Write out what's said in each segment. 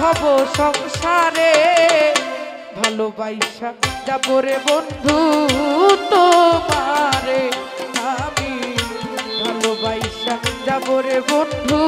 ভব সংসারে ভালোবাসা যাব রে বন্ধু তোমারে। আমি ভালোবাসা যাব রে বন্ধু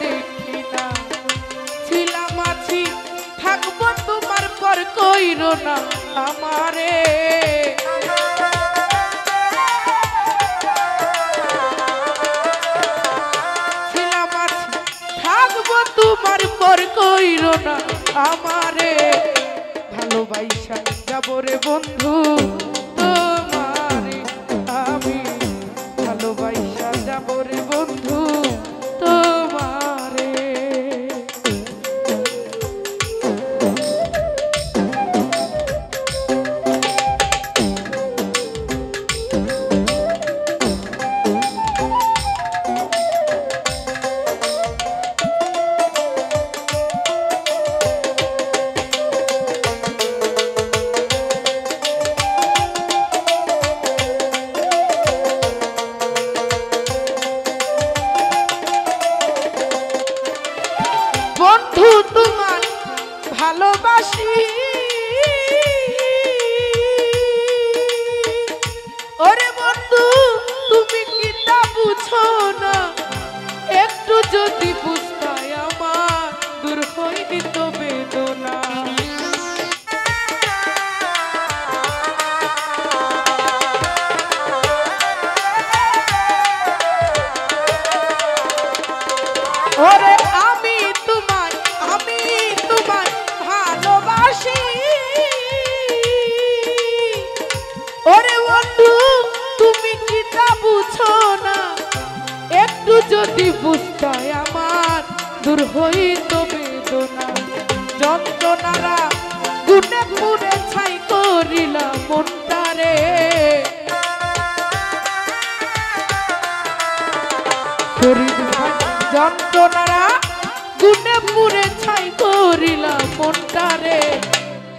দেখি না ছিলাম থাকব তোমার পর কইরো না আমারে। ছিলাম আছি, থাকব তোমার পর কইরো না আমারে। ভালোবাসা যাব রে বন্ধু। ভালোবাসি। ওরে বন্ধু তুমি কি তা বুঝো না? একটু যদি বুঝতাই আমার দূর ওরে একটু যদি বুঝতাই আমার, দূর হইত বেদনা, যন্ত্রণারা গুনে গুনে ছাই করিলাম মনটারে। যন্ত্রণারা গুনে পুরে ছাই করিলাম মনটারে।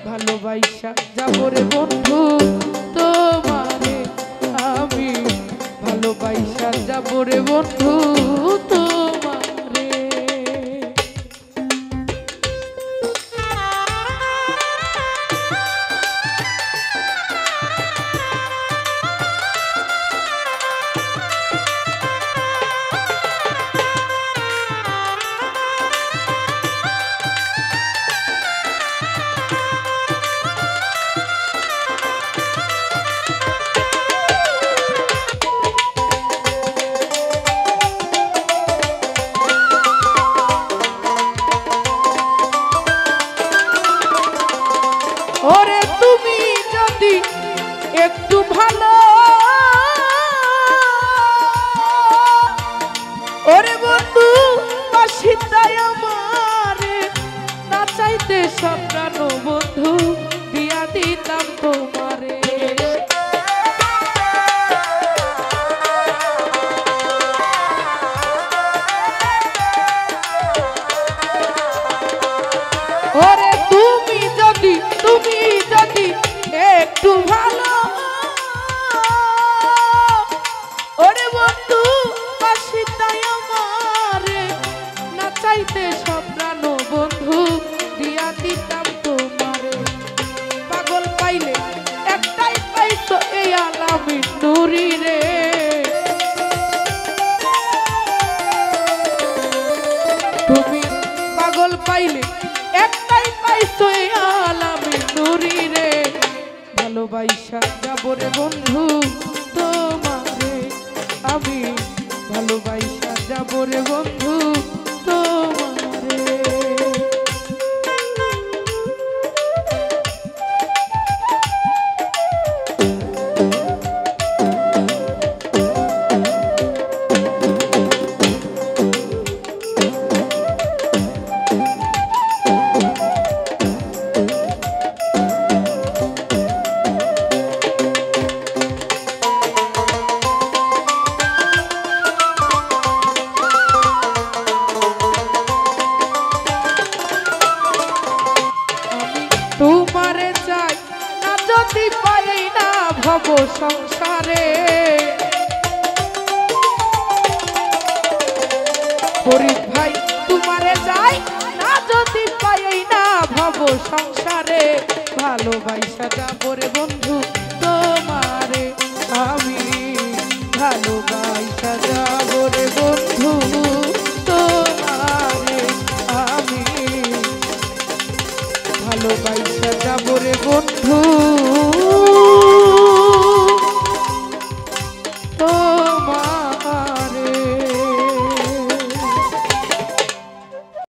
ভালোবাসা যাব রে বন্ধু, তোমারে যাব রে বন্ধু একটু ভালো। ওরে বন্ধু বাসিন্দাই আমার না চাইতে বন্ধু দিয়া দিতাম তোমারে যদি পাই না ভব সংসারে। ফরিদ ভাই, তোমারে যাই না যদি পাই না ভব সংসারে। ভালোবাসা যাব রে বন্ধু তোমারে, আমি ভালোবাসা যাব রে বন্ধু তোমারে, আমি ভালোবাসা বন্ধু